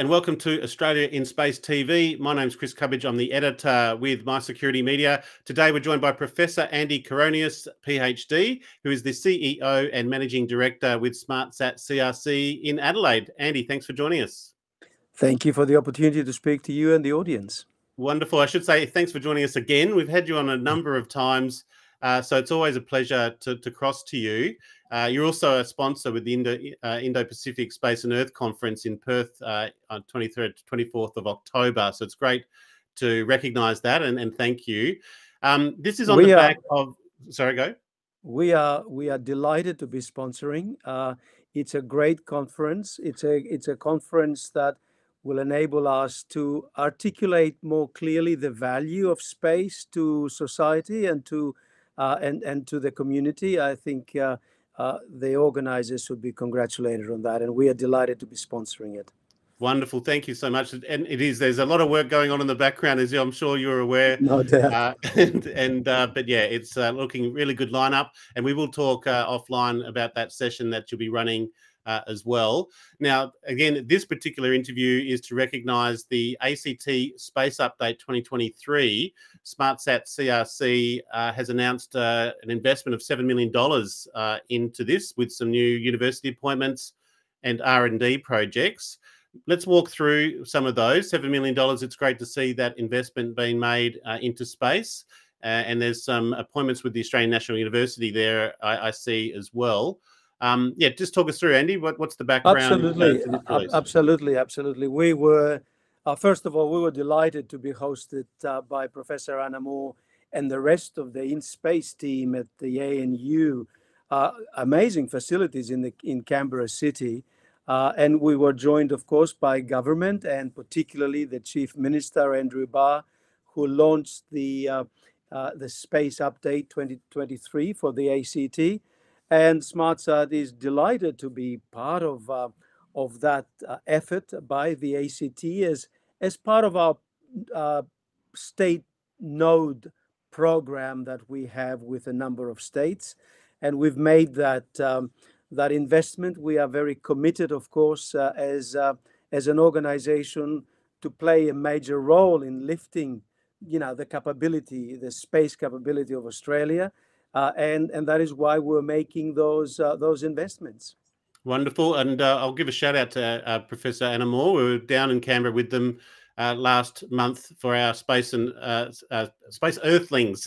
and welcome to Australia in Space TV. My name's Chris Cubbage. I'm the editor with My Security Media. Today we're joined by Professor Andy Koronios, PhD, who is the CEO and Managing Director with SmartSat CRC in Adelaide. Andy, thanks for joining us. Thank you for the opportunity to speak to you and the audience. Wonderful. I should say thanks for joining us again. We've had you on a number of times, uh, so it's always a pleasure to, to cross to you. Uh, you're also a sponsor with the Indo, uh, Indo-Pacific Space and Earth Conference in Perth uh, on 23rd to 24th of October. So it's great to recognise that and, and thank you. Um, this is on we the are, back of. Sorry, go. We are we are delighted to be sponsoring. Uh, it's a great conference. It's a it's a conference that will enable us to articulate more clearly the value of space to society and to and and to the community. I think uh, uh, the organizers should be congratulated on that, and we are delighted to be sponsoring it. Wonderful, thank you so much. And it is there's a lot of work going on in the background, as I'm sure you're aware. No doubt. Uh, and, and uh, but yeah, it's uh, looking really good lineup, and we will talk uh, offline about that session that you'll be running uh, as well. Now, again, this particular interview is to recognise the ACT Space Update 2023. SmartSat CRC uh, has announced uh, an investment of $7 million uh, into this with some new university appointments and R&D projects. Let's walk through some of those. $7 million, it's great to see that investment being made uh, into space. Uh, and there's some appointments with the Australian National University there, I, I see as well. Um, yeah, just talk us through, Andy. What, what's the background? Absolutely, absolutely, absolutely. We were uh, first of all, we were delighted to be hosted uh, by Professor Anna Moore and the rest of the in space team at the ANU. Uh, amazing facilities in the in Canberra City, uh, and we were joined, of course, by government and particularly the Chief Minister Andrew Barr, who launched the uh, uh, the Space Update 2023 for the ACT. And SmartSat is delighted to be part of, uh, of that uh, effort by the ACT as, as part of our uh, state node program that we have with a number of states. And we've made that, um, that investment. We are very committed, of course, uh, as, uh, as an organization to play a major role in lifting you know the capability the space capability of australia uh, and and that is why we're making those uh, those investments. Wonderful, and uh, I'll give a shout out to uh, Professor Anna Moore. We were down in Canberra with them uh, last month for our space and uh, space Earthlings,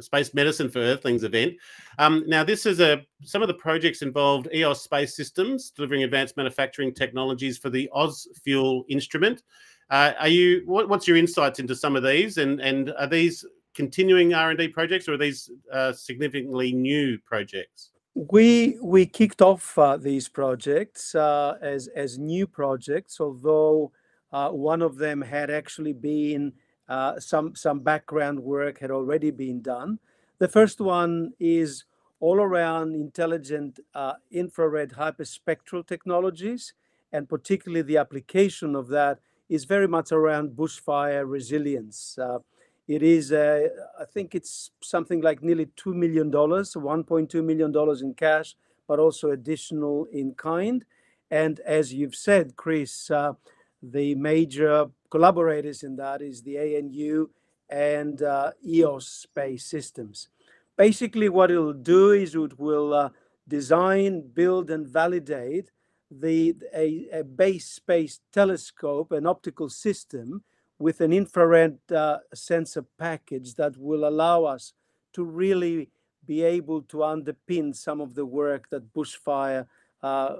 space medicine for Earthlings event. Um, now, this is a some of the projects involved EOS Space Systems delivering advanced manufacturing technologies for the OzFuel instrument. are you? What, what's your insights into some of these, and and are these continuing R&D projects or are these uh, significantly new projects? We we kicked off uh, these projects uh, as as new projects, although uh, one of them had actually been uh, some some background work had already been done. The first one is all around intelligent uh, infrared hyperspectral technologies, and particularly the application of that is very much around bushfire resilience. It is, uh, I think it's something like nearly $2 million, $1.2 million in cash, but also additional in kind. And as you've said, Chris, uh, the major collaborators in that is the ANU and uh, EOS Space Systems. Basically, what it'll do is it will uh, design, build, and validate the a, a base space telescope, an optical system with an infrared uh, sensor package that will allow us to really be able to underpin some of the work that bushfire, uh,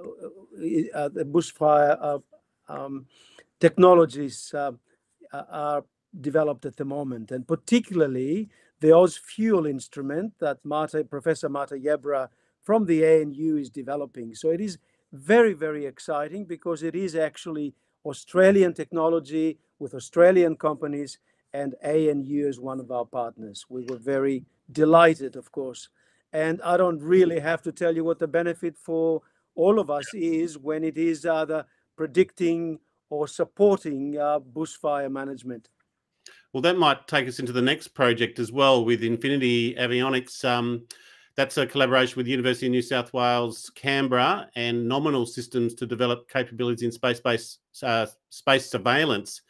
uh, the bushfire uh, um, technologies uh, are developed at the moment, and particularly the OzFuel instrument that Marta, Professor Marta Yebra from the ANU is developing. So it is very, very exciting because it is actually Australian technology with Australian companies, and ANU is one of our partners. We were very delighted, of course. And I don't really have to tell you what the benefit for all of us is when it is either predicting or supporting uh, bushfire management. Well, that might take us into the next project as well with Infinity Avionics. Um, That's a collaboration with University of New South Wales, Canberra, and Nominal Systems to develop capabilities in space-based uh, space surveillance.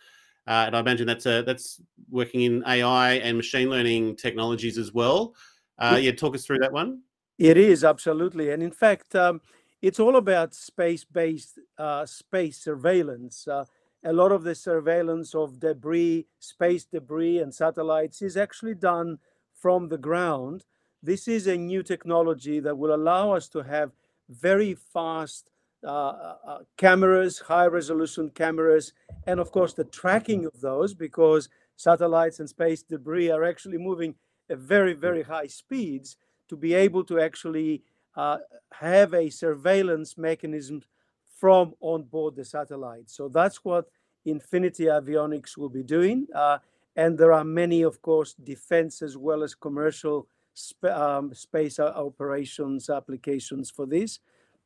Uh, and I imagine that's a, that's working in AI and machine learning technologies as well. Uh, yeah, talk us through that one. It is absolutely, and in fact, um, it's all about space-based uh, space surveillance. Uh, a lot of the surveillance of debris, space debris, and satellites is actually done from the ground. This is a new technology that will allow us to have very fast uh, uh, uh cameras, high resolution cameras, and of course the tracking of those because satellites and space debris are actually moving at very, very high speeds to be able to actually uh, have a surveillance mechanism from on board the satellite. So that's what Infinity Avionics will be doing. Uh, and there are many, of course, defense as well as commercial sp um, space operations applications for this.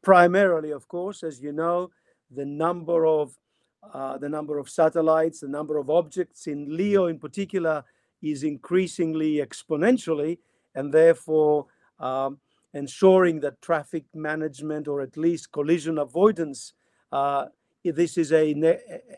Primarily, of course, as you know, the number of uh, the number of satellites, the number of objects in LEO in particular is increasingly exponentially, and therefore um, ensuring that traffic management or at least collision avoidance, uh, this is a,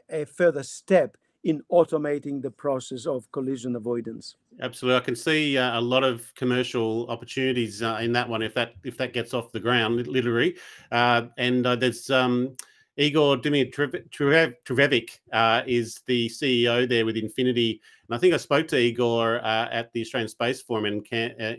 a further step in automating the process of collision avoidance. Absolutely, I can see uh, a lot of commercial opportunities uh, in that one if that if that gets off the ground, literally. Uh, and uh, there's um, Igor Dimitrijevic uh, is the CEO there with Infinity. And I think I spoke to Igor uh, at the Australian Space Forum in,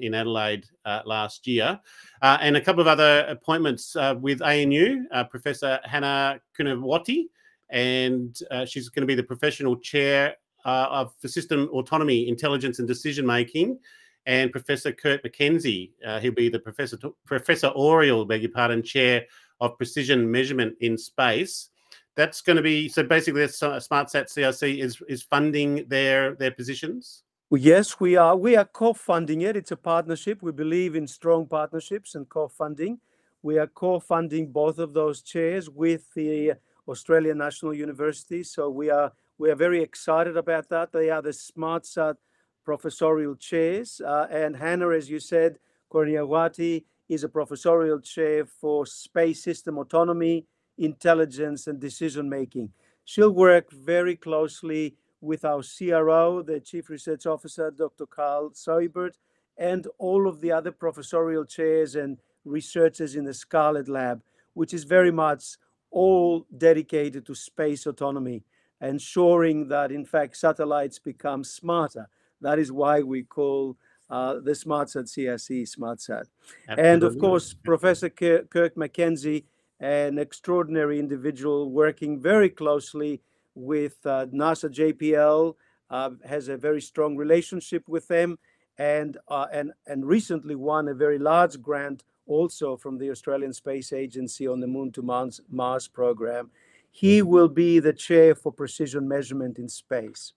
in Adelaide last year. And a couple of other appointments with ANU, Professor Hannah Kurniawati, and she's going to be the professional chair Uh, of for system autonomy, intelligence, and decision making. And Professor Kirk McKenzie, uh, he'll be the Professor Professor Oriel, beg your pardon, chair of precision measurement in space. That's going to be so basically, uh, SmartSat CRC is is funding their their positions. Well, yes, we are. We are co-funding it. It's a partnership. We believe in strong partnerships and co-funding. We are co-funding both of those chairs with the Australian National University. So we are we are very excited about that. They are the SmartSat professorial chairs. Uh, and Hannah, as you said, Kurniawati is a professorial chair for space system autonomy, intelligence, and decision making. She'll work very closely with our CRO, the Chief Research Officer, Dr. Carl Seubert, and all of the other professorial chairs and researchers in the Scarlet Lab, which is very much all dedicated to space autonomy, ensuring that, in fact, satellites become smarter. That is why we call uh, the SmartSat CSE SmartSat. Absolutely. And of course, Professor Kirk McKenzie, an extraordinary individual working very closely with uh, NASA JPL, uh, has a very strong relationship with them, and uh, and and recently won a very large grant also from the Australian Space Agency on the Moon to Mars, Mars program. He will be the chair for precision measurement in space.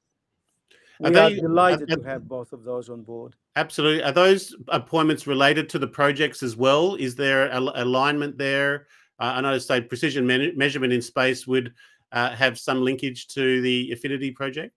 We are, they, delighted are, to have both of those on board. Absolutely. Are those appointments related to the projects as well? Is there alignment there? Uh, I know, say, precision me measurement in space would uh, have some linkage to the Infinity project.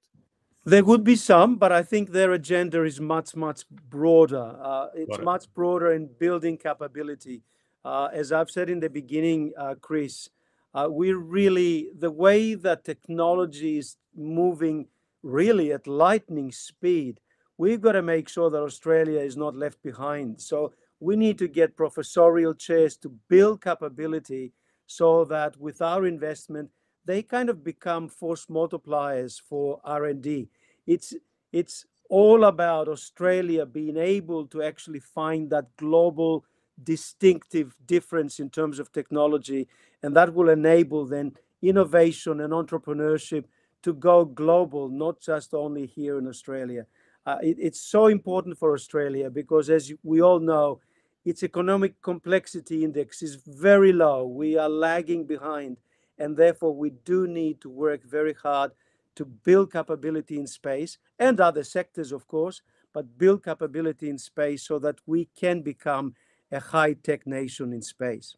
There would be some, but I think their agenda is much, much broader. Uh, it's it. much broader in building capability. Uh, as I've said in the beginning, uh, Chris, uh, we really, the way that technology is moving really at lightning speed, we've got to make sure that Australia is not left behind. So we need to get professorial chairs to build capability so that with our investment, they kind of become force multipliers for R&D. It's it's all about Australia being able to actually find that global distinctive difference in terms of technology, and that will enable then innovation and entrepreneurship to go global, not just only here in Australia. Uh, it, it's so important for Australia because, as we all know, its economic complexity index is very low. We are lagging behind, and therefore we do need to work very hard to build capability in space and other sectors, of course, but build capability in space so that we can become a high tech nation in space.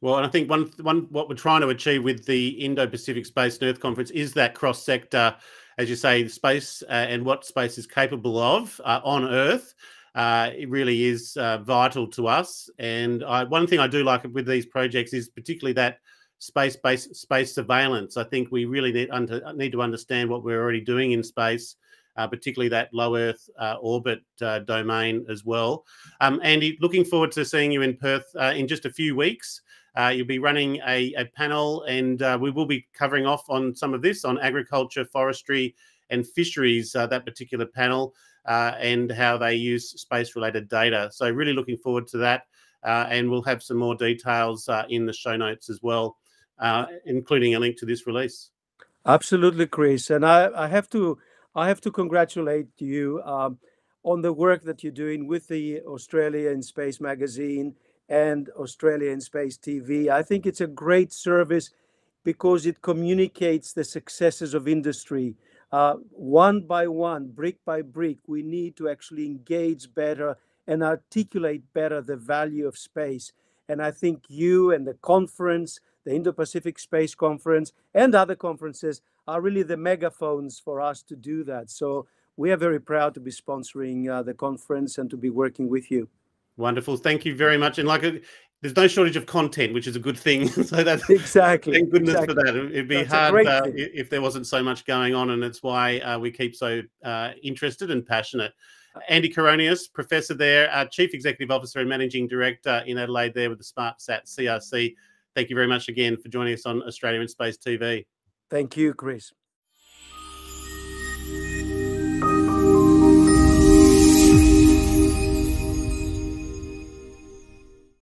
Well, and I think one one what we're trying to achieve with the Indo-Pacific Space and Earth Conference is that cross-sector, as you say, space uh, and what space is capable of uh, on Earth. uh, it really is uh, vital to us. And I, one thing I do like with these projects is particularly that space-based space surveillance. I think we really need, under, need to understand what we're already doing in space, uh, particularly that low Earth uh, orbit uh, domain as well. Um, Andy, looking forward to seeing you in Perth uh, in just a few weeks. you'll be running a, a panel, and we will be covering off on some of this on agriculture, forestry, and fisheries. that particular panel. and how they use space-related data. So really looking forward to that. Uh, and we'll have some more details uh, in the show notes as well uh, including a link to this release. Absolutely, Chris, and I, I have to I have to congratulate you um, on the work that you're doing with the Australia in Space magazine and Australia in Space TV. I think it's a great service because it communicates the successes of industry. Uh, one by one, brick by brick, we need to actually engage better and articulate better the value of space. And I think you and the conference the Indo Pacific Space Conference, and other conferences are really the megaphones for us to do that. So we are very proud to be sponsoring uh, the conference and to be working with you. Wonderful. Thank you very much. And like, a, uh, there's no shortage of content, which is a good thing. so that's exactly. Thank goodness exactly. for that. It'd be that's hard uh, if there wasn't so much going on, and it's why uh, we keep so uh, interested and passionate. Andy Koronios, professor there, uh, chief executive officer and managing director in Adelaide, there with the SmartSat CRC thank you very much again for joining us on Australia in Space TV. Thank you, Chris.